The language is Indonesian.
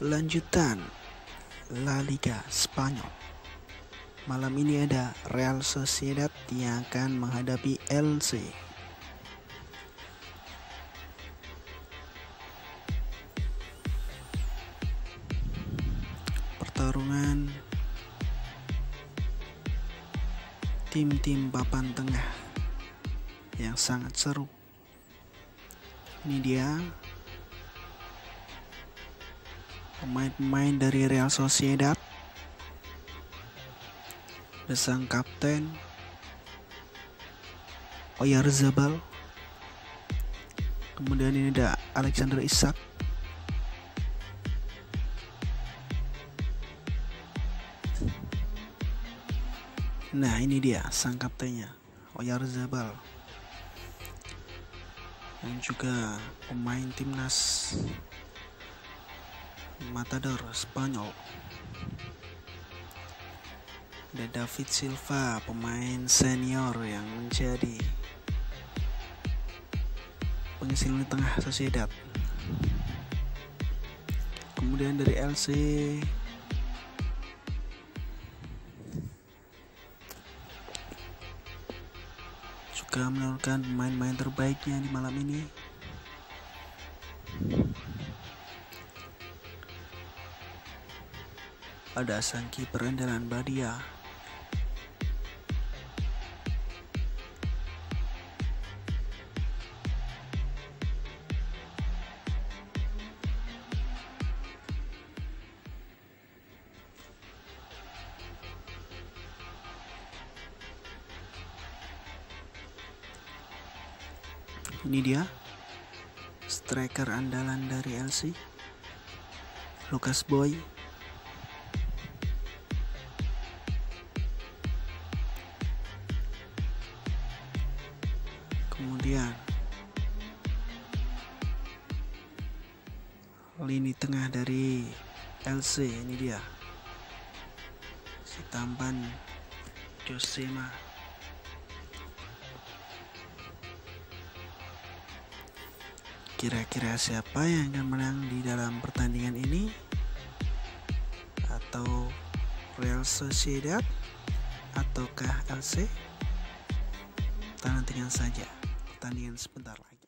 Lanjutan La Liga Spanyol. Malam ini ada Real Sociedad yang akan menghadapi LC. Pertarungan tim-tim papan tengah yang sangat seru. Ini dia pemain-pemain dari Real Sociedad. Bersang kapten. Oyarzabal kemudian ini ada Alexander Isak. Nah ini dia sang kaptennya Oyarzabal yang juga pemain timnas Matador Spanyol. Ada David Silva pemain senior yang menjadi pengisi lini tengah Sociedad. Kemudian dari LC juga menurunkan pemain-pemain terbaiknya di malam ini ada sang kiper andalan Badia. Ini dia striker andalan dari LC Lucas Boy kemudian lini tengah dari LC ini dia. Si tampan Josema. Kira-kira siapa yang akan menang di dalam pertandingan ini? Atau Real Sociedad? Ataukah LC kita nantikan saja pertanian sebentar lagi.